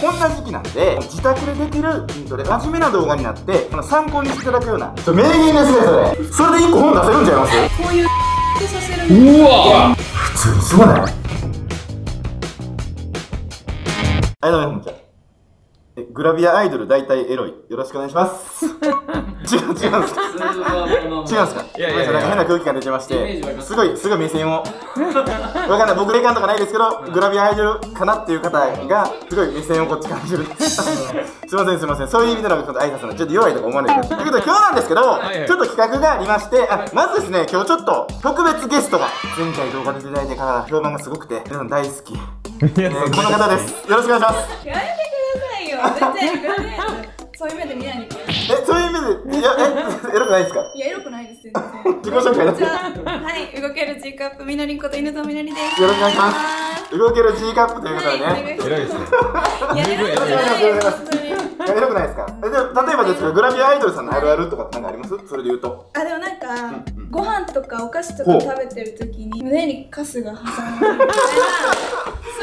こんな時期なんで、自宅でできる筋トレ、真面目な動画になって、この参考にしていただくような、ちょ名言ですね、それ。それで1個本出せるんちゃいます？こういうさせるのうわ普通にすごないはい、んにちは。え、グラビアアイドル大体エロい。よろしくお願いします。違う、違うんですか？違うんですか？いやいやいやごめんなんか変な空気感出てましイメージはあて、すすごい、すごい目線を。わかんない、僕霊感とかないですけど、グラビアアイドルかなっていう方が、すごい目線をこっち感じる。すいません、すいません。そういう意味での挨拶のちょっと弱いとか思わないでください。ということで、今日なんですけど、いはいちょっと企画がありまして、あ、まずですね、今日ちょっと特別ゲストが、前回動画で出ていただいてから評判がすごくて、皆さん大好き。えーこの方です。よろしくお願いします。やめて全然そういう目で見ないでくださいえ、そういう意味で、いや、え、エロくないですか？いやエロくないです。全然自己紹介だ。じゃはい動ける G カップみのりんこと犬とみのりで。すろしくお願いします。動ける G カップということではね。いし偉いですねいやエロくないよ本当にいや、エロくないですか？え、で例えばですけど、グラビアアイドルさんのあるあるとかってなんかありますそれで言うと。あでもなんか、ご飯とかお菓子とか食べてる時に胸にカスが挟まる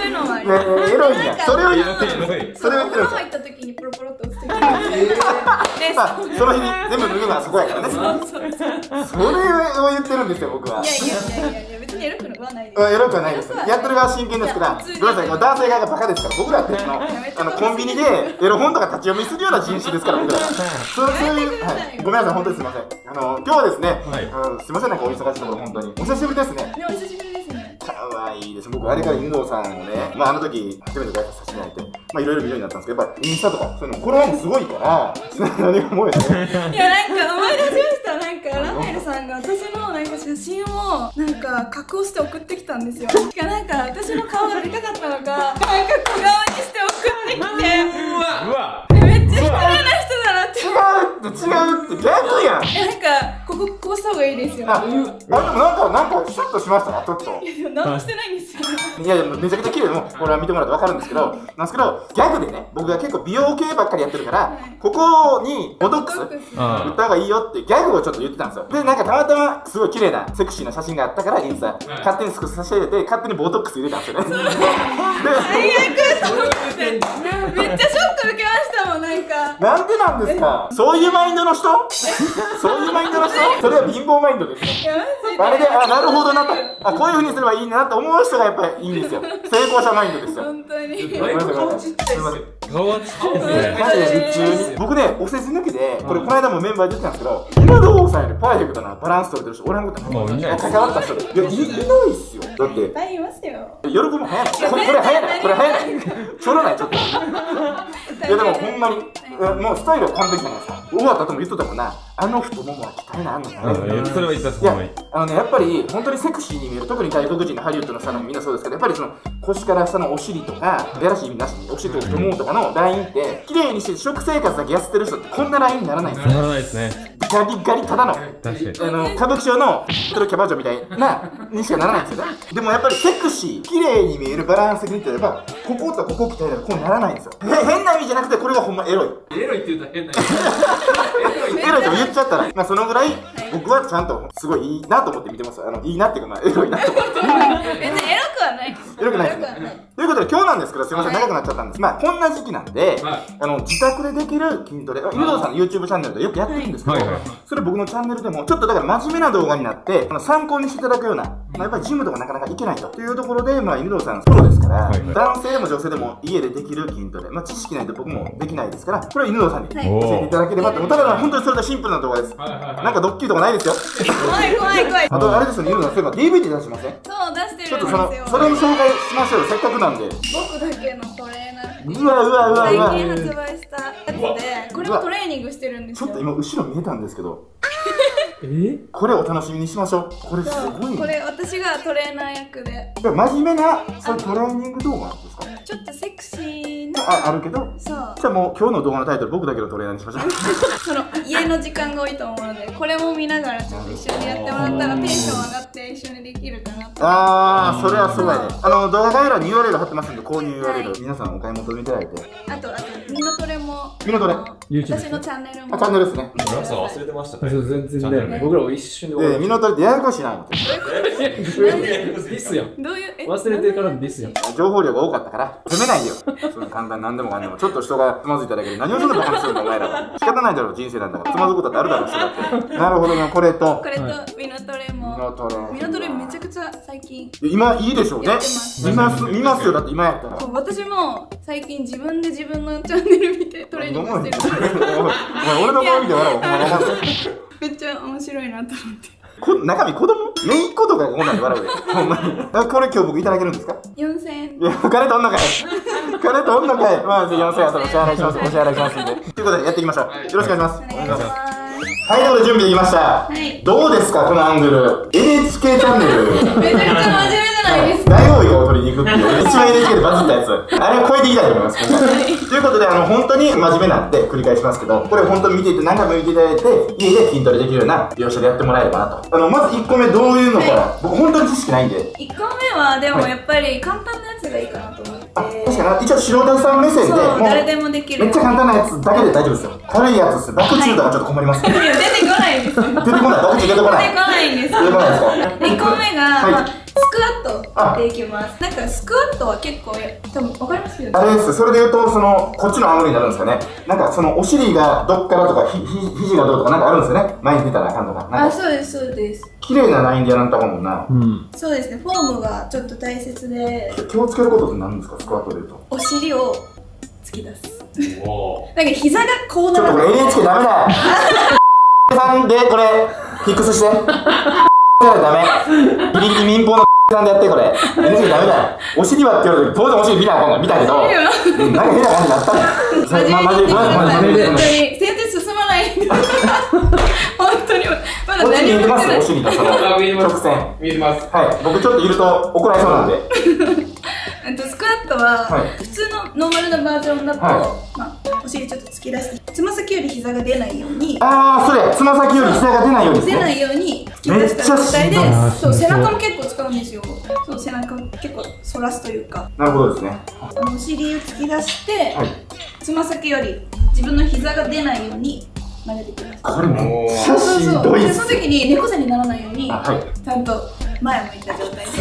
いういうのもありエロいんやなんかそれを言エロいそれを言ってる。んですお風呂入った時にポロポロっと落ちて。くるでまあ、その日に全部脱ぐのはそこやからね。それを言ってるんですよ、僕は。いやいやいや別にエロくのはないです。うんエロくはないです。やってる側は真剣ですから、ごめんなさい、もう男性側がバカですから、僕らって。あのあのコンビニでエロ本とか立ち読みするような人種ですから、僕ら。は。そうそういう、はい、ごめんなさい、本当にすみません。あの、今日はですね、はい。あのすみません、なんかお忙しいところ、本当に。お久しぶりですね。でも久しぶりですねかわいいです。僕、あれから犬堂さんをね、まあ、あの時、初めてご挨拶させていただいて、まあ、いろいろ見るようになったんですけど、やっぱ、インスタとか、そういうの、これはもうすごいから、何が思うよね。いやなんか思い出しました。なんかラファエルさんが私のなんか写真をなんか加工して送ってきたんですよ。しかなんか私の顔がでかかったのかなんか小顔にして送ってきて。うわ。めっちゃ失礼な人だなって。思って違うって、違うって逆やん。えなんかこここうした方がいいですよあ、あでもなんか、なんか、シュッとしましたちょっと。いや何もしてないんですよ。いやめちゃくちゃ綺麗。でもうこれは見てもらってわかるんですけど、なんですけど、ギャグでね、僕が結構美容系ばっかりやってるからはい、ここにボトックスボトックス。あ売った方がいいよってギャグをちょっと言ってたんですよ。で、なんかたまたますごい綺麗なセクシーな写真があったから、インスタ、勝手にスクショさせて、勝手にボトックス入れたんですよね。めっちゃショック受けましたもんなんか。で、なんでなんですか？そういうマインドの人？そういうマインドの人？それは貧乏マインドですよ。あれで、あ、なるほどなと。あ、こういう風にすればいいなと思う人がやっぱりいいんですよ。成功者マインドですよ。本当にすいません。僕ね、お世辞抜きで、これこの間もメンバーで言ってたんですけど、今堂さんよりパーフェクトなバランス取れてる人おらんこともういないです関わった人で。いや、いいないっすよ。だっていっ、ぱいいますよ喜ぶの早ない。これ、これ早ない。これ早ない。ちょろない、ちょっと。いや、でもほんまに、うんもうスタイルは完璧じゃないですか。終わった後も言っとったもんな。あの太ももは鍛えなあんのね。うんそれは言ったっすあのね、やっぱり本当にセクシーに見える、特に外国人のハリウッドのサラみんなそうですけど、やっぱりその腰から下のお尻とか、やらしい意味なしに、お尻とか太ももとかのラインって、綺麗にして食生活だけ痩せてる人ってこんなラインにならないんです。よ。ならないですね。ガリガリただの。確かに。あの歌舞伎町の黒キャバ嬢みたいなにしかならないんですよね。でもやっぱりセクシー綺麗に見えるバランス的に言ったらばこことここ鍛えたらこうならないんですよ。へ変な意味じゃなくてこれがほんまエロい。エロいって言ったら変な エロいと言っちゃったら。まあそのぐらい僕はちゃんとすごいいいなと思って見てます。あのいいなっていうかまあエロいなと思って。別にエロくはないです。エロくないですエロくはない。ということで今日なんですけどすいません。はい。長くなっちゃったんです。まあこんな時期なんではい。あの自宅でできる筋トレ犬堂さんの YouTube チャンネルでよくやってるんですけどはいはい。それ僕のチャンネルでもちょっとだから真面目な動画になってあの参考にしていただくような、まあ、やっぱりジムとかなかなか行けないとというところで、まあ、犬堂さんプロですから、はいはい。男性でも女性でも家でできる筋トレ、まあ、知識ないと僕もできないですからこれは犬堂さんに教はい。えていただければとただ本当にそれでシンプルな動画です。はいはいはいなんかドッキリとかないですよ。怖い怖い怖い。あとあれですよね犬堂さんそういえば DVD 出しません？そう出してるんちょっとそのですよそれも紹介しましょうよ。せっかくなんで。僕だけのトレーナーううわうわうわうわ。最近発売したやつでこれもトレーニングしてるんですよ。ちょっと今後ろ見えたんですけどえこれお楽しみにしましょう。これすごいこれ私がトレーナー役で。真面目なそういうトレーニング動画ですか？ちょっとセクシーな。ああるけど？そう。じゃあもう今日の動画のタイトル僕だけのトレーナーにしましょう。その家の時間が多いと思うのでこれも見ながらちょっと一緒にやってもらったらテンション上がって一緒にできるかなと。あーそれはそうやね。あの動画概要欄に URL 貼ってますんで購入 URL、はい。皆さんお買い求めいただいて。あとあとミノトレもミノトレ。私のチャンネルも。あチャンネルですね。村木さん。忘れてましたそう全然だよね。僕らも一瞬ででミノトレってややこしいな思って。ディスやんどういうえ忘れてからのディスやん情報量が多かったから責めないでよその簡単に何でもかんでもちょっと人がつまずいただけで何をそんなバカにするんだお前らは仕方ないだろ人生なんだからつまずくことってあるだろ人だってなるほどなこれとこれとミノトレミもノトレミノトレめちゃくちゃ最近今いいでしょうね見ます見ますよだって今やったら私も最近自分で自分のチャンネル見てトレーニングしてるお前俺の顔見て笑おうほんまわかんない めっちゃ面白いなと思ってこ中身子供？めいっ子とかこんなんで笑うでほんまにあこれ今日僕いただけるんですか？4000円いや、金とんのかい。金とんのかい。まあ、4000円はそのお支払いします。お支払いしますんで。ということで、やっていきましょう。よろしくお願いします。お願いしますはい、ということで準備できました。はいどうですか、このアングル。NHK チャンネル。めちゃくちゃ真面目ないですを取りに行くっていう、一番 NHK でバズったやつ。あれを超えていきたいと思います、今回。ということで、あの、本当に真面目なんで、繰り返しますけど、これ本当に見ていて、何回も見ていただいて、家で筋トレできるような描写でやってもらえればなと。あの、まず1個目どういうのから、僕本当に知識ないんで。1個目はでもやっぱり簡単なやつがいいかなと思ってあ、確かに、一応素人さん目線で、誰でもできるめっちゃ簡単なやつだけで大丈夫ですよ。軽いやつです。バク宙とかちょっと困ります、ね。いや出てこないですよ出てこない、バク宙出てこない。出てこないんです出てこないですか？2個目が、はいクワットやっていきますなんかスクワットは結構多分わかりますよねあれです、それで言うと、その、こっちのアングルになるんですかね。なんか、その、お尻がどっからとか、ひ、ひ、肘がどうとかなんかあるんですよね。前に出たらあかんとか。なんか、あそうですそうです綺麗なラインでやらんとあかんもんな。うん。そうですねフォームがちょっと大切で気をつけることって何ですか、スクワットで言うと。お尻を突き出すおなんか膝がこうちょっとこれ NHK ダメだ さんで、これ、フィックスして。ダメ。ギリギリ民放のさんでやって、これ。NHK ダメだ。お尻はって言われると、当然お尻見なあかん見たけど、うんなんか変な感じになったね。真面目にま言ってくださいま本当に真面目で全然進まない本当にまだ何も言ってないお尻とそのあ見えます直線。見えてますはい。僕ちょっといると怒られそうなんで。ットは、はい普通のノーマルなバージョンだと、はまあ、お尻ちょっと突き出してつま先より膝が出ないようにあー、それ、つま先より膝が出ないように。出ないように突き出した状態でそう背中も結構使うんですよそう背中結構反らすというかなるほどですね。お尻を突き出して、はい。つま先より自分の膝が出ないように曲げてくださいこれめっちゃしそうそうんどいでその。時に猫背にならないようにあ、はい。ちゃんと前を向いた状態で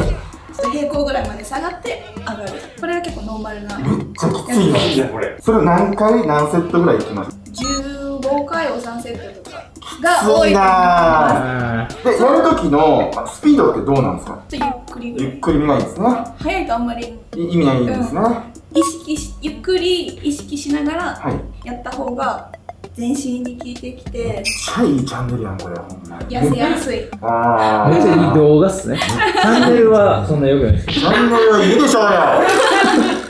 ちょっと平行ぐらいまで下がって上がる。これが結構ノーマルな。めっちゃきついわ。いやこれ。それを何回、何セットぐらいいきます？15回を3セットとかきが多いなで、やるときのあスピードってどうなんですか？ゆっくり。ぐらいゆっくりめがいいですね。早いとあんまり。い意味ないんですね。は意識しゆっくり意識しながらい。やった方が全身に効いてきめてっちゃいいチャンネルやん、これ。ほんまに痩せやすいあー。めっちゃいい動画っすね。チャンネルはそんな良くないです。チャンネルはいいでしょうよ。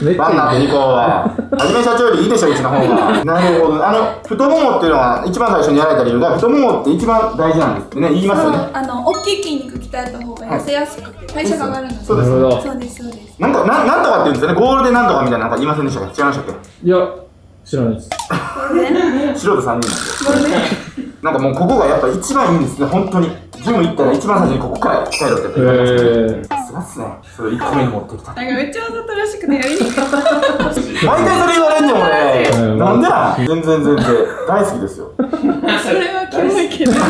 めっちバンナ。ーとニコは。はじめ社長よりいいでしょ、うちの方が。なるほど。あの、太ももっていうのは一番最初にやられた理由が、太ももって一番大事なんですってね、言いますよね。そうあの大きい筋肉鍛えた方が痩せやすくて代謝が上がるのでそうです。そうですそうですなんか、ななんとかって言うんですよね。ゴールでなんとかみたいななんか言いませんでしたっけ？違いましたっいや、知らないです。素人3人なんで。なんかもうここがやっぱ一番いいんですね、本当に。ジム行ったら一番最初にここから鍛えろって言われますね。ー。さすがっすね。それ1個目に持ってきた。なんかめっちゃわざとらしくてやりにくかった毎回それ言われんねん、俺。うんなんでなん全然全然。大好きですよ。それはキモいけど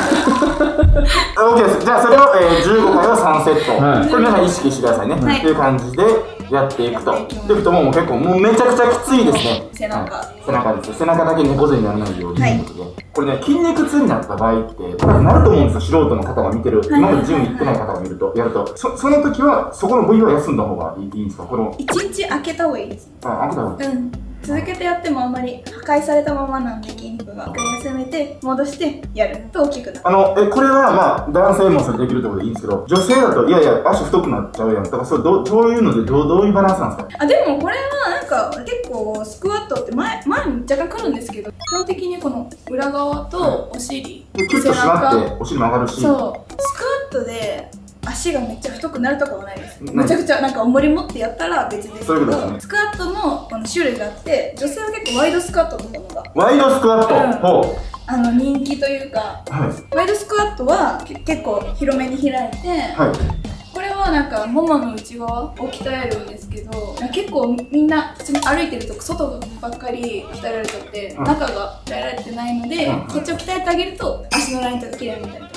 OK です。じゃあそれを、えー、15回を3セット。はいこれ皆さん意識してくださいね。はいっていう感じでやっていくと。やっていきますで、太もも結構もうめちゃくちゃきついですね。背中はい背中です。背中だけ猫背にならないようにとはいいうことで。これね、筋肉痛になった場合って、多分なると思うんですよ。素人の方が見てる。はい今までジム行ってない方が見ると、やると。そその時は、そこの部位は休んだ方がいいいいんですか？この、一日空けた方がいいですあ、開けた方がいい。うん続けてやってもあんまり破壊されたままなんで筋肉が休めて戻してやると大きくなる。あの、え、これはまあ、男性もそれできるってことでいいんですけど、女性だと、いやいや、足太くなっちゃうやん。とか、そう、どうそういうので、どう、どういうバランスなんですか？あでもこれはなんか結構スクワットって前前に若干来るんですけど基本的にこの裏側とお尻、でキュッと締まって、お尻も上がるし。そう。スクワットで足がめっちゃ太くなるとかはないですないめちゃくちゃなんか重り持ってやったら別ですけどスクワットのこの種類があって女性は結構ワイドスクワットとかのがワイドスクワット？うんほあの人気というかう。はい。ワイドスクワットはけ結構広めに開いて、はい。これはなんかももの内側を鍛えるんですけど結構みんな普通に歩いてると外ばっかり鍛えられちゃって、うん中が鍛えられてないので、うんこっちを鍛えてあげると足のラインとか綺麗になった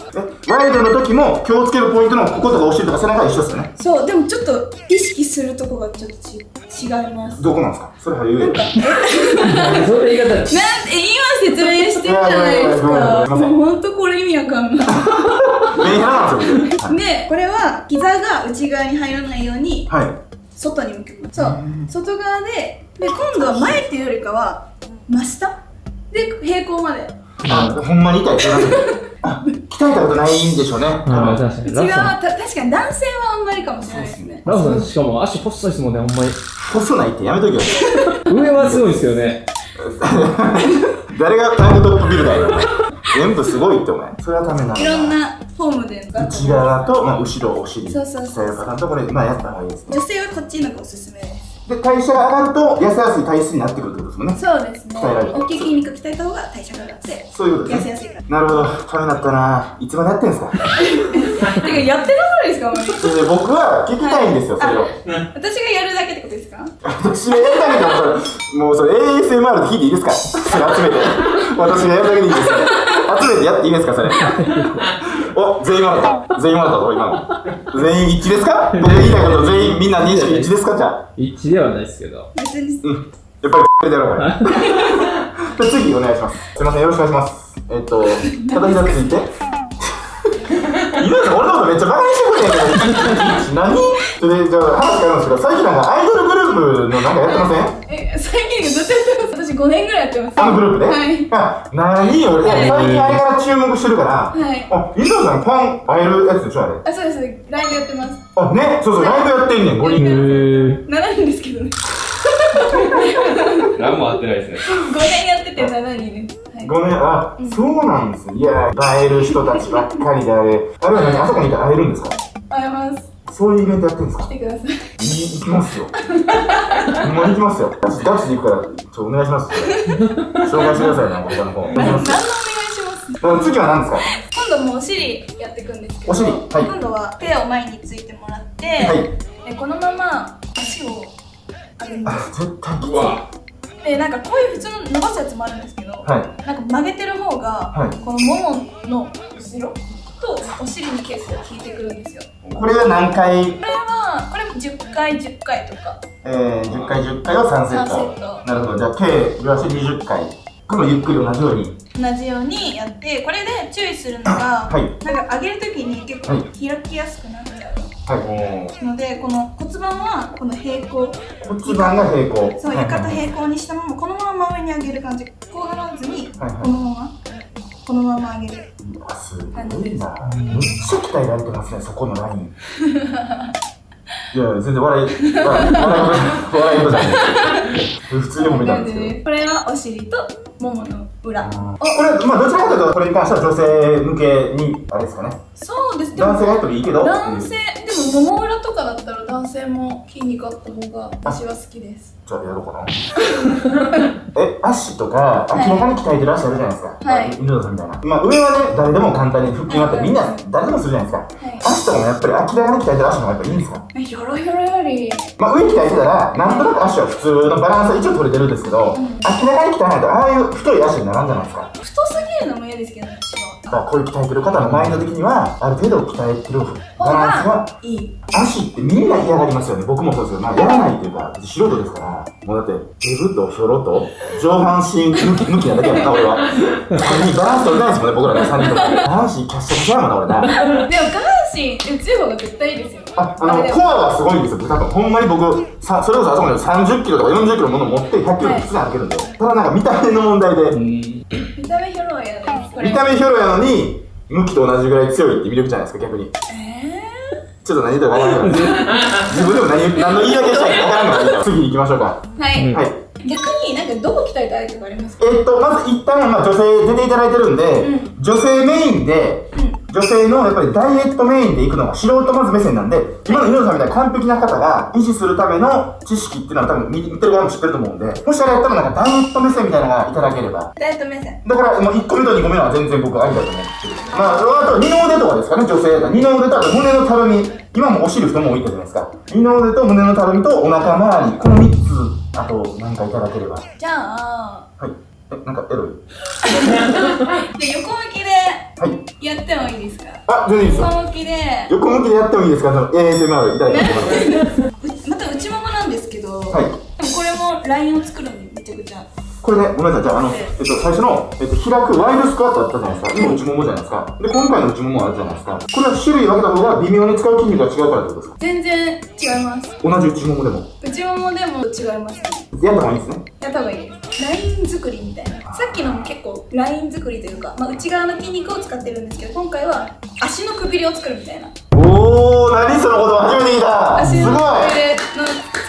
ワイドの時も気をつけるポイントのこことかお尻とか背中は一緒ですよね。そうでもちょっと意識するとこがちょっとち違います。どこなんですか？それは言えよ。それ言い方なんで今説明してるじゃないですか。もうほんとこれ意味わかんない。でこれは膝が内側に入らないようにはい。外に向けます。そう。外側でで今度は前っていうよりかは真下？で平行まで。あほんまに痛い鍛えたことないんでしょうね。多ああ分。確かに内側はラた確かに男性はあんまりかもしれない。ですね。ラフさんしかも足細いですもんねほんまに細ないってやめときよ。上はすごいですよね。誰がタンクトップビルダーやねん全部すごいってお前。それはダメなんだ。いろんなフォームで内側と、まあ、後ろお尻そうそうそう鍛える方のところで、まあ、やった方がいいですね。女性はこっちのがおすすめですで代謝が上がると痩せやすい体質になってくるってことですもんね。そうですね。大きい筋肉鍛えた方が代謝が上がってそういうことですね。痩せやすいから。なるほど。ためになったな。いつまでやってんすか？てかやってなかったですか？あんま僕は聞きたいんですよ、それを。私がやるだけってことですか？私がやるだけでももうそれ ASMR で聞いていいですか？それ集めて。私がやるだけでいいですか集めてやっていいですかそれ？お全員笑った。全員笑ったぞ今の全員一致ですか？僕が言いたいこと全員みんな認識一致ですか？じゃあ。一致ではないですけど。別に。うん。やっぱりでやろうからじゃあ次お願いします。すいませんよろしくお願いします。えっと片膝ついているん俺のことめっちゃバカにしてくれんけど。何？それでじゃあ話変わるんですけど最近なんかアイドルグループのなんかやってません？え最近ずっとやってます。私5年ぐらいやってます。あのグループで、はい。あ、何よ、俺、はい。最近あれから注目してるから、はい。あ、伊藤さん、ファン会えるやつでしょ、あれ。あそうですライブやってます。あ、ね、そうそう、ライブやってんねん、5へ人。ー。7人ですけどね。何も合ってないですね。5年やってて7人ですはいごめん、あ、そうなんです。いや、会える人たちばっかりであれ。あれは何、朝から見たら会えるんですか？会えますそういうイベントやってるんですか？来てくださいい行きますよ。ほんまに行きますよ。私、ダッシュで行くから、ちょお願いします。紹介してください、なんか他の方。行き何のお願いますよします？次は何ですか？今度もうお尻やっていくんですけどお尻はい今度は手を前についてもらって、はい。でこのまま足を上げまあ、す絶対きつい。でなんかこういう普通の伸ばすやつもあるんですけど、はい。なんか曲げてる方が、はい。このももの後ろとお尻に結構効いてくるんですよ。これは何回？これはこれも10回10回とか。えー、10回10回を3セット。3セット。なるほど。じゃあ計両足20回。これもゆっくり同じように。同じようにやってこれで注意するのが、はい。なんか上げるときに結構はい。開きやすくなっはい。のでこの骨盤はこの平行。骨盤が平行。そうはい床と平行にしたままこのまま真上に上げる感じ。こうならずにこのままこのまま上げる。うわすごいな。めっちゃ鍛えられてますねそこのライン。いや全然笑い笑い笑い。笑い事じゃない。です普通にも見たんですけど。これはお尻とももの裏。あこれまあどちらかというとこれに関しては女性向けにあれですかね。そうです。男性がやってもいいけど。男性でももも裏とかだったら男性も筋肉あった方が私は好きです。じゃあやろうかな。え足とか明らかに鍛えてる足あるじゃないですか。はい。犬田さんみたいな。まあ上はね誰でも簡単に腹筋あってみんな誰でもするじゃないですか。はい。足とかもやっぱり明らかに鍛えてる足の方がやっぱいいんですか？えひょろひょろよりまあ上鍛えてたらなんとなく足は普通のバランスは一応取れてるんですけど、うん。明らかに鍛えないとああいう太い足にならんじゃないですか。太すぎるのも嫌ですけど私だからこういう鍛えてる方のマインド的にはある程度鍛えてるバランスがはいい足ってみんな嫌がりますよね。僕もそうですけど、まあ、やらないっていうか素人ですからもうだってデブとひょろと上半身向き向きなだけやもんな俺は。3 人バランス取れないですもんね僕らね3人とも。下半身キャッシャキャやもんな俺な。でも下半身強い方が絶対いいですよ。ああのコアはすごいんですよ。多分ほんまに僕さそれこそあそこまで30キロとか40キロのもの持って100キロ普通に歩けるんで、ただなんか見た目の問題で、う ん見た目ひょろは嫌ですこれ。見た目ひょろやのに向きと同じぐらい強いって魅力じゃないですか逆に。えちょっと何言ってるか分からない。自分でも何何の言い訳したいか分からんから。次に行きましょうか。ー、はい、うんはい。逆になんかどこ鍛えたいとかありますか？えっと、まず一旦、まあ、女性出ていただいてるんで、う女性メインで、うん女性のやっぱりダイエットメインで行くのが素人まず目線なんで、今の井上さんみたいな完璧な方が維持するための知識っていうのは多分見見てる側も知ってると思うんで、もしあれやったらなんかダイエット目線みたいなのがいただければ。ダイエット目線だからもう1個目と2個目は全然僕ありだと思ってる。まあ、あと二の腕とかですかね、女性だったら。二の腕とあと胸のたるみ。今もお尻太ももいったじゃないですか。二の腕と胸のたるみとお腹周り。この3つ、あとなんかいただければ。じゃあはい。え、なんかエロい で横向きではい。やってもいいですか？あ、全然いいですよ。横向きで横向きでやってもいいですか？その ASMR いただき また内ももなんですけど、はい。でもこれもラインを作るのにめちゃくちゃこれね、ごめんなさい。じゃあ、あの、えっと、最初の、えっと、開くワイドスクワットあったじゃないですか。今内ももじゃないですか？で、今回の内ももあるじゃないですか。これは種類分けた方が微妙に使う筋肉が違うからってことですか？全然違います同じ内ももでも？内ももでも違いますねやった方がいいですね？やった方がいいですライン作りみたいなさっきのも結構ライン作りというか、まあ、内側の筋肉を使ってるんですけど今回は足のくびれを作るみたいなおー、何そのこと初めて聞いたすごい足のくびれの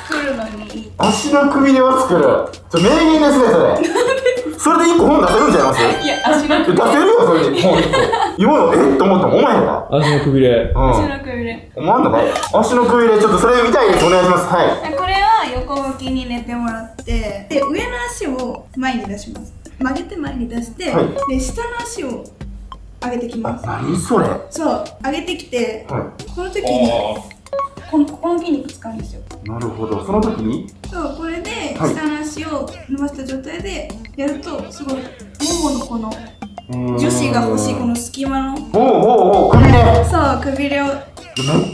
作るのに足のくびれを作る。ちょ、名言ですね、それ。それで一個本出せるんちゃいます？いや足のくびれ出せるよ、それで。本一個。今の、えっと思ったもん、お前やか。足のくびれ。足うん。のくびれお前んのかい足のくびれ、ちょっとそれ見たいです。お願いします。はい。これは横向きに寝てもらってで上の足を前に出します曲げて前に出して、はいで下の足を上げてきますあ、何それ？はそう上げてきてい。この時にこのここの筋肉使うんですよなるほど。その時に？そうこれではい下の足を伸ばした状態でやるとすごいもものこのうーん樹脂が欲しいこの隙間のおうおうおう、くびれ。そうくびれをめっ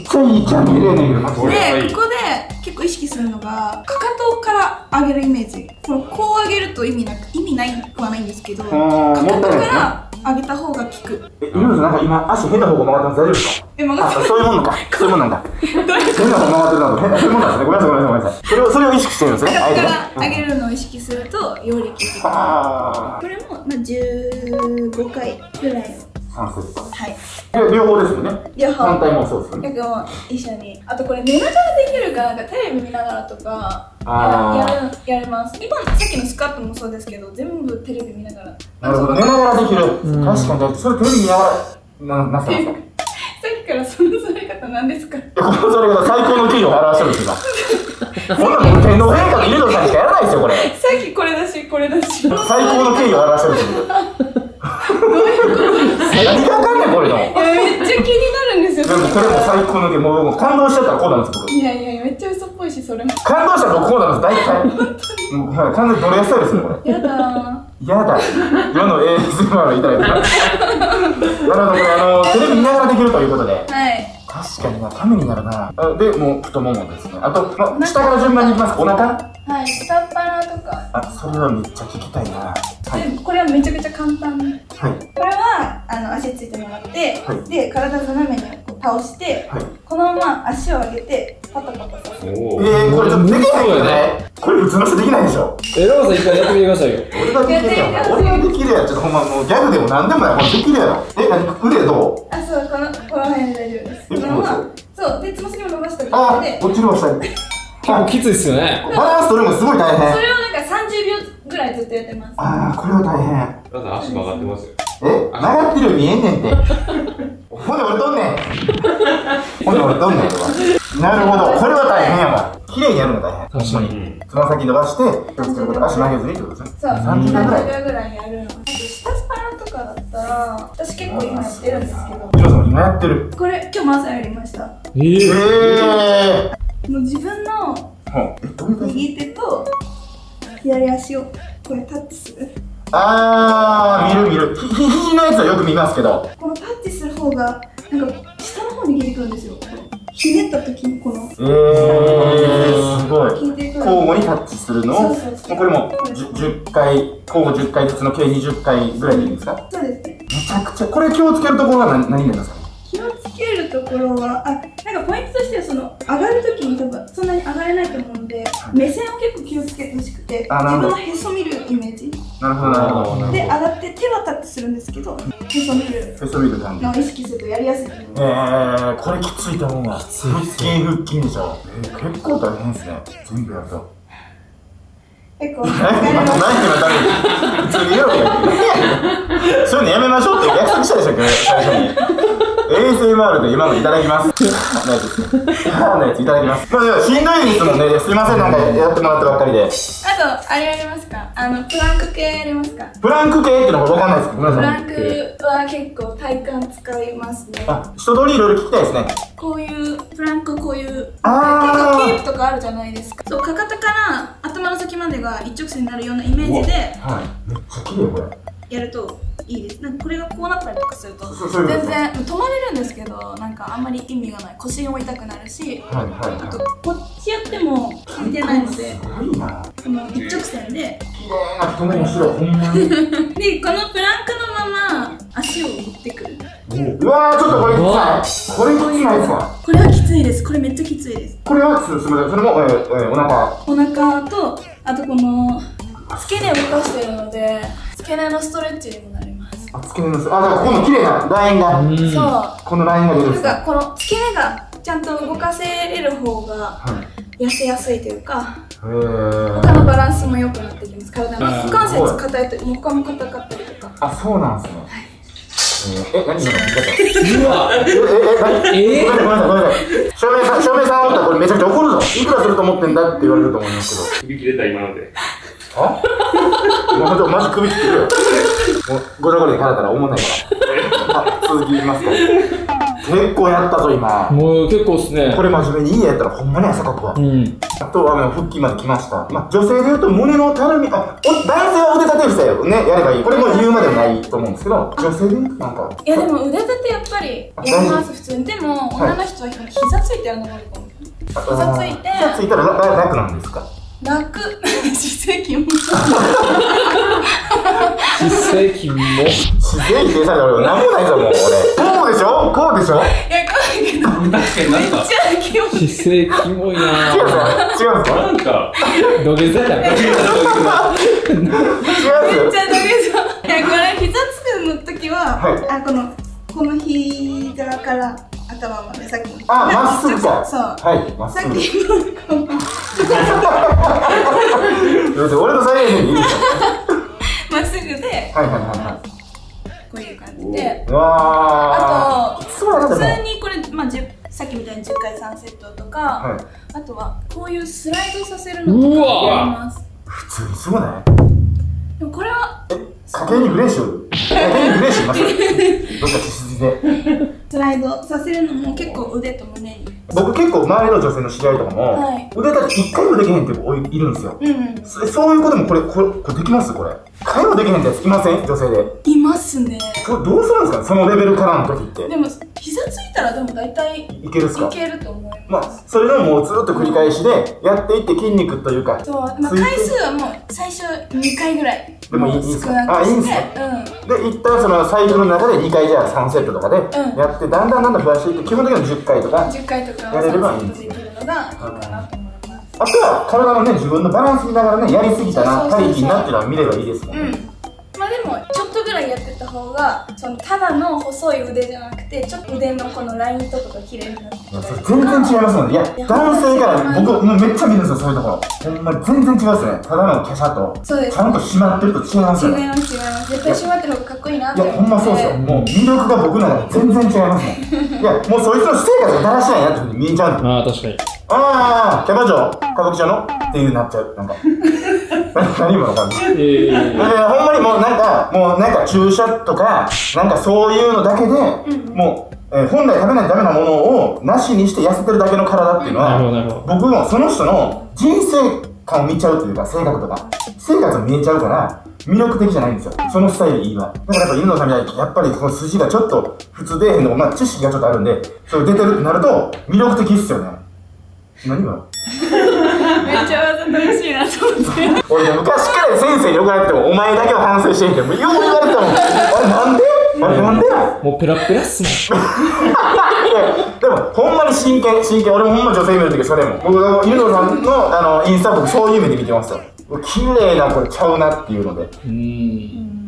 ちゃいいじゃん、見れねえけど、マジで。でここで意識するのがかかとから上げるイメージこのこう上げると意味なく意味ないくはないんですけどかかとから上げた方が効くえ、今、足変な方向曲がってます。大丈夫ですか？あ、で曲がっそういうもんのか。そういうもんなんだ。変な方向曲がってるなと。変な、そういうもんなんですね。ごめんなさい、ごめんなさい、ごめんなさい。それを、それを意識してるんですね。かかとかあら上げるのを意識するとより効くあこれも、まあ、15回ぐらいのー。三セット。はいえ両方ですよね。両方反対もそうですよね。なんかもう一緒にあとこれ寝ながらできるからなんかテレビ見ながらとかややるやれます今さっきのスカットもそうですけど全部テレビ見ながらなるほど。寝ながらできる。うん確かに。だってそれテレビ見ながら、な、なってますかさっきからその座り方なんですか？このそれが最高の給料を表してるんですよ。今。こんなもん天皇陛下と犬のさんしかやらないですよ、これ。さっきこれだしこれだし最高の敬意を表してるんですよ。何がわかんねん、これの。いやめっちゃ気になるんですよでもこれも最高の。もうもう感動しちゃったらこうなんです、僕。いやいやめっちゃ嘘っぽいしそれも感動したら僕こうなんです、大体。もうはい、完全にドレスタイルですよ、これ。やだーやだ。今の ASMR いただいてます。なるほど、これあの、テレビ見ながらできるということで。はい確かにな、ためになるな。あで、もう太ももですね。あと、ま、下から順番にいきます。お腹？はい下っ腹とかあ、それはめっちゃ聞きたいな。はい。でこれはめちゃくちゃ簡単はい。これはあの足ついてもらって、はいで体斜めにこう倒して、はい。このまま足を上げてパタパタさせるおえー、これちょっとできないよね。これ普通の人できないでしょ。え、ラマさん一回やってみてくださいよ。俺ができるやん。俺ができるやん。ちょっとほんまもうギャグでも何でもない。ほんまできるやろ。え、何？腕どう？あそうこのこの辺で大丈夫ですえこのままこそうでつま先を伸ばした状あ態で落ちるわ下に。結構きついっすよね。バランス取るのすごい大変。それをなんか30秒ぐらいずっとやってますあー、これは大変。足曲がってますよ。え？曲がってるように見えんねんて。ほんで俺とんねん。ほんで俺とんねん。なるほど。これは大変やわ。綺麗にやるの大変。確かに。うん。つま先伸ばして、気をつけること足曲げずにってことですね。そう30秒ぐらい。30秒ぐらいやるの下スパラとかだったら私結構今やってるんですけどジロさん今やってる。これ今日も朝やりましたもええー、ー。う自分の右手と左足をこれタッチするあー、見る見る。ひ、ひ、ひのやつはよく見ますけど。このタッチする方がなんか下の方に効いてくるんですよひねった時にこの。えー、すごい。交互にタッチするの？を、これも 10, 10回、交互10回ずつの計20回ぐらいでいいんですか？そうですね。めちゃくちゃ、これ気をつけるところが何何になりますか？気をつけるところはあなんかポイントとしてはその上がる時に多分そんなに上がれないと思うんで目線を結構気をつけてほしくて自分のへそ見るイメージなるほど、なるほど。で上がって手はタッチするんですけどへそ見るフェスト見る感じ。意識するとやりやすいえー、これきついと思うわ。腹筋、腹筋でしょ。えー、結構大変ですね。全部やると。結構何疲れますのために普通に言おうよ。そういうのやめましょうって約束したでしょ、最初に。ASMR で今のいただきます。のやつですね。のやついただきます。まあ、しんどいですもんね。すいません、なんかやってもらったばっかりで。あとあれやりますか？あのプランク系やりますか？プランク系っていうのがわかんないですけど、プ。ランクは結構体幹使いますねあ、一通りいろいろ聞きたいですね。こういうプランクこういうあー結構ケープとかあるじゃないですかそうかかとから頭の先までが一直線になるようなイメージではい。めっちゃ綺麗これ。やるといいです。なんかこれがこうなったりとかすると全然止まれるんですけどなんかあんまり意味がない。腰も痛くなるしはいはいあとはいこっちやっても効いてないのでこの一直線で綺麗な太もも白ほんまに。でこのプランクのまま足を持ってくる。うわーちょっとこれきついこれきついですかこれはきついです。これめっちゃきついです。これはすすみません。それも、えーえーお腹。お腹とあとこの付け根を動かしているので付け根のストレッチにもなりますあ付け根のす。あだからこの綺麗な。ラインが、うん。そう。このラインが出るんなんですかかこの付け根がちゃんと動かせれる方がはい。痩せやすいというかへー。他のバランスも良くなってきます体の股関節硬いと横も硬かったりとか。あそうなんですね、えー、え何今の何うわ。えええ何？えごめんなさいごめんなさい照明さん照明さんおったらこれめちゃくちゃ怒るぞ。いくらすると思ってんだって言われると思いますけど。首切れた今ので。あ？マジマジ首切ってるよ。もうごちゃごちゃからたら思んないから。あ続きいきますか。結構やったぞ今。もう結構っすね。これ真面目にいいやったらほんまに汗かくわ。うん。あとはもう腹筋まで来ました。まあ、女性で言うと胸のたるみ、あ、お男性は腕立て伏せをね、やればいい。これも言うまでもないと思うんですけど、女性で？言うとなんか、いやでも腕立てやっぱりやります普通に。でも女の人は膝ついてやるのがいいかも膝ついて。膝ついたら楽なんですか？楽姿勢も。姿勢筋も。姿勢否定されたら俺なんもないぞ、もう俺。こうでしょ？こうでしょ？いや。これけど確かになんか、じゃあ気持ち姿勢キモい違うん。なですか違うんですかなんか、土下座だめっちゃ土下座。いやこれ膝つくの時は、はい。あこのこの膝から頭までさっきあ、まっすぐか。そう。はい、まっすぐ。さっき俺の再現でいいですよ。まっすぐではいはいはいはこういう感じで。わあと普だ通にこれ、まあ、10さっきみたいに10回3セットとか、はい。あとはこういうスライドさせるのとかやります。普通にすごない？でもこれはえ、家計にフレッシュ家計にフレッシュいますどっか血筋で。スライドさせるのも結構腕と胸に。僕結構周りの女性の知り合いとかも、はい。腕立て一回もできへんって子いるんですよ。うんそそういうこともこれ、これ、これできますこれ。一回もできへんってやついません？女性で。いますね。そどうするんですかそのレベルからの時って。でも膝ついたらでも大体いいけるっすか？けると思いまあます、、それでももうずっと繰り返しで、やっていって筋肉というか、そう、まあ、回数はもう最初2回ぐらいでもいいういいっすか？あいいんすか？で、一旦そのサイクルの中で2回じゃあ3セットとかでうん。やって、だんだんだんだん増やしていって、基本的には10回とうん、か、10回とかやれればいいんですあとは体のね、自分のバランス見ながらね、やりすぎたな、そうそうそうそう他力になっていうのは見ればいいですもんね。うんまあでもちょっとぐらいやってた方がそのただの細い腕じゃなくてちょっと腕のこのラインとかが綺麗になってきいやたりそれ全然違いますもんね。いや、男性から僕、もうめっちゃ見るんですよ、そういうところ。ほんまに全然違いますね。ただの華奢と、そうですちゃんと締まってると違いますよね。違います違います絶対締まってる方がかっこいいなっていや、ほんまそうですよ。もう魅力が僕の中で全然違いますね。いや、もうそいつの私生活がだらしないなっていうふうに見えちゃうの。ああ確かにあー、キャバ嬢歌舞伎町のっていうなっちゃう。なんか。何今の感じ。ええいやいやほんまにもうなんか、もうなんか注射とか、なんかそういうのだけで、もう、えー本来食べないとダメなものをなしにして痩せてるだけの体っていうのは、僕もその人の人生観を見ちゃうというか、性格とか、生活を見えちゃうから、魅力的じゃないんですよ。そのスタイルいいわ。だからやっぱ犬野さんみたいに、やっぱりこの筋がちょっと普通出えへんのも、まあ知識がちょっとあるんで、それ出てるってなると、魅力的っすよね。何今のめっちゃわざとらしいなと思って俺ね、昔から先生に怒られても、お前だけは反省してんけど、よう言われてたもん。あれなんであれなんでや？もうペラペラっすもんでも、ほんまに真剣、真剣。俺もほんま女性見るときそれも。僕、あのゆのさんの、あの、インスタ僕そういう目で見てますよ。綺麗なこれちゃうなっていうので。うーん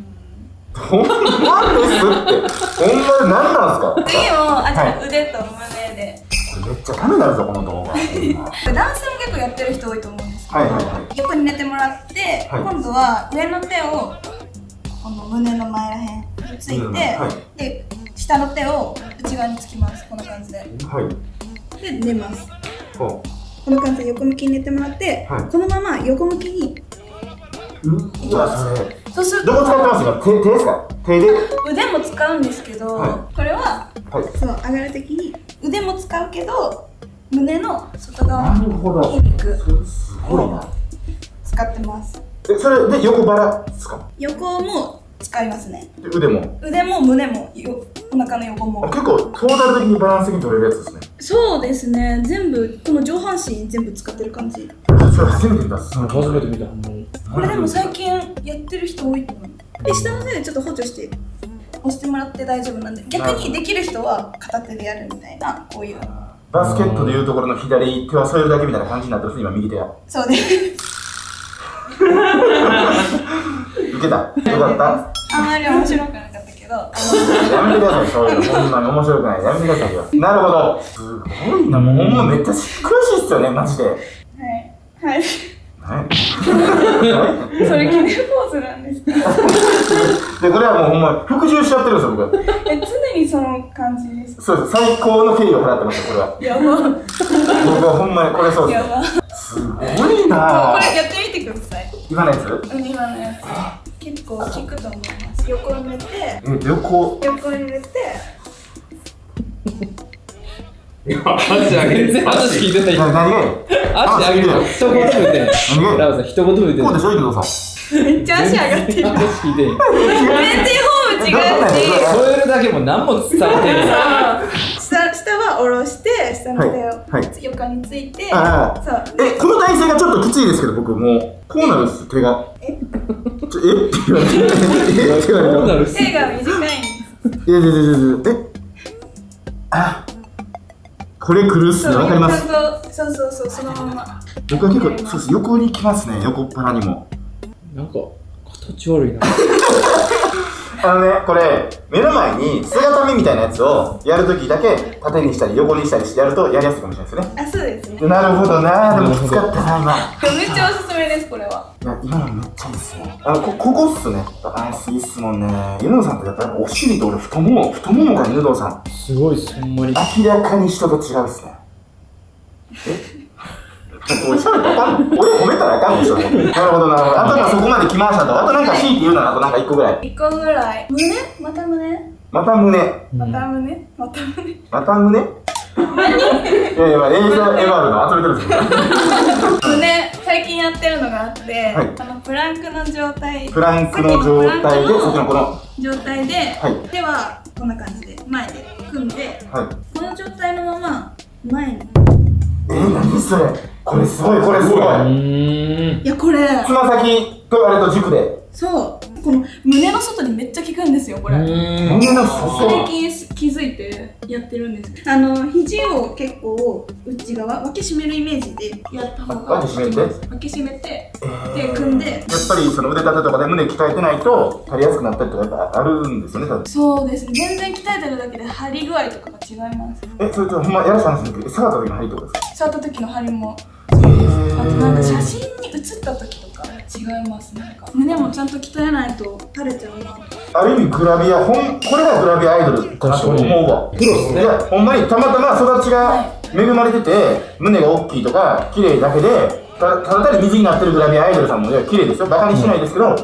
ほんまですって。ほんまで何なんすか？こ次もあじゃはあ腕と胸で。れめっちゃためになるぞ、この動画。男性も結構やってる人多いと思うんですけど、はいはいはい。横に寝てもらって、はい。今度は上の手をこの胸の前らへんについて、うんはい。で下の手を内側につきます。こんな感じで。はい。で寝ます。ほこんな感じで横向きに寝てもらって、はい。このまま横向きにそうするどこ使ってます？今手、手ですか？手で？腕も使うんですけど、はこれははい。そう上がるときに腕も使うけど胸の外な側のるほど。筋肉それすごいな。使ってます。え、それで横腹ですか？横も使いますね。で腕も？腕も胸もよお腹の横あも結構トータル的にバランス的に取れるやつですね。そうですね。全部この上半身全部使ってる感じそれ初めて見た初めて見たこれでも最近やってる人多いと思う。で下の手でちょっと補助して押してもらって大丈夫なんで逆にできる人は片手でやるみたいなこういう。バスケットでいうところの左手は添えるだけみたいな感じになってるんです今右手は。そうです。いけた。よかった。あまり面白くなかったけど。あやめてください、そういうの。ほんまに面白くない。やめてください。よ。なるほど。すごいな、もうめっちゃし苦しいっすよね、マジで。のはい。それ決めポーズなんですか？で、これはもうほんま復習しちゃってるんですよ、僕。え常にその感じですそうです。最高の敬意を払ってますよ、これは。やば。僕はほんまに、これそうでやば。す。すごいな。これやってみてください。今のやつ？うん今のやつ。結構効くと思います。横に寝て。えっと、横。横に寝て足上げ全然話聞いてない。足上げる。よ一言も言ってない。ラブさん一言も言ってない。こうでしょ、伊藤さん。めっちゃ足上がってる。全然話聞いてないフォーム違うし。添えるだけも何も伝わってない。下下は下ろして下の手を、横についてああそうえ、この体勢がちょっときついですけど、僕もう、こうなるっす、手が。ええって言われて。えって言われて。手が短いんですいやいやいやいやえあこれ来るっすね、わかります？そうそうそうそのまま。僕は結構、そうです、横に来ますね、横っ腹にも。なんか形悪いなあのね、これ、目の前に姿見みたいなやつをやるときだけ縦にしたり横にしたりしてやるとやりやすいかもしれないですね。あそうですねでなるほどなでもきつかったな、今。めっちゃおすすめですこれはいや、今のめっちゃいいっすね。あの、こ、ここっすね。バランスいいっすもんね。ユノさんってやっぱりお尻と俺太もも、太ももがユノさん。すごいっすほんまに明らかに人と違うっすね。え？俺喋ったらあか俺褒めたらあかんの人なるほどなるほど。あとは そこまで来ましたと。あとなんか強いて言うならあとなんか一個ぐらい。一個ぐらい胸？また胸？また胸。うんまた胸？また胸？また胸いやいや、まあ、映像エバルの集めてるん。胸最近やってるのがあって、はいあのプランクの状態プランクの状態で、さっきのこの、は状態で、い。手はこんな感じで前で組んではい。この状態のまま前にえー、何それこれすごい、これすごい。いやこれつま先とあれと軸で。そう。この胸の外にめっちゃ効くんですよこれ、うーん。胸の外。最近気づいてやってるんです。あの肘を結構内側脇締めるイメージでやった方が脇締めて。脇締めてえ手組んで。やっぱりその腕立てとかで胸鍛えてないと足りやすくなったりとかやっぱあるんですよね多分。そうですね。全然鍛えてるだけで張り具合とかが違います。えそれとほんまやらしい話だけど下がった時の張りってことですか？触った時の張りもえあとなんか写真に写った時とか違います。なんか胸もちゃんと鍛えないと垂れちゃうな。ある意味グラビアほんこれがグラビアアイドルだと思うわプロっすねいやほんまにたまたま育ちが恵まれてて胸が大きいとか綺麗だけでたただ単に水になってるグラビアアイドルさんもいや綺麗ですよ。バカにしてないですけど、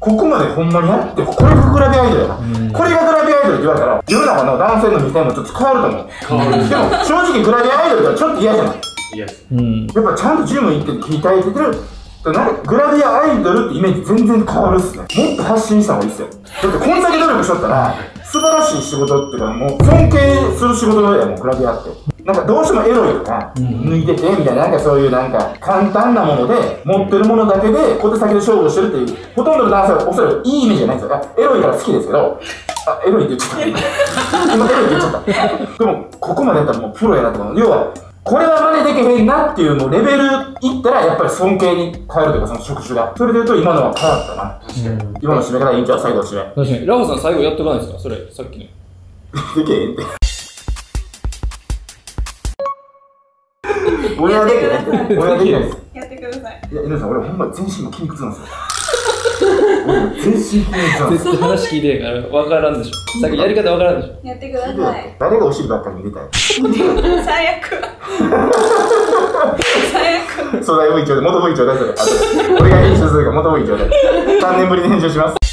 ここまでほんまにやってこれがグラビアアイドルやな、ん。これがグラビアアイドルって言われたら世の中の男性の目線もちょっと変わると思う。変わる。でも正直グラビアアイドルとはちょっと嫌じゃないいやうん。やっぱちゃんとジム行って鍛えてるなんかグラビアアイドルってイメージ全然変わるっすね。もっと発信した方がいいっすよ。だってこんだけ努力しとったら素晴らしい仕事っていうかもう尊敬する仕事だよもうグラビアって。なんかどうしてもエロいとか、ん。脱いでてみたいななんかそういうなんか簡単なもので持ってるものだけで小手先で勝負してるっていうほとんどの男性はおそらくいいイメージじゃないんですよ。あエロいから好きですけどあエロいって言っちゃった。今エロいって言っちゃった。でもここまでやったらもうプロやなって思う。要はこれは真似できへんなっていうもうレベルいったらやっぱり尊敬に変わるというかその職種が。それで言うと今のは変わったな。うん。今の締め方いいんちゃう最後の締め確かに。ラオさん最後やっとかないですか？それさっきの。でけへんって。俺はできない俺はできないですやってください。いや、皆さん、俺ほんま全身の筋肉痛なんですよ。俺全身筋肉。絶対話聞いてへんから分からんでしょさっきやり方分からんでしょやってください誰がお尻ばっかり見てたよ。最悪最悪相談 V ちょうだい、元 V ちょうだい、それ。あと俺が編集するから元 V ちょうだい。3年ぶりに編集します。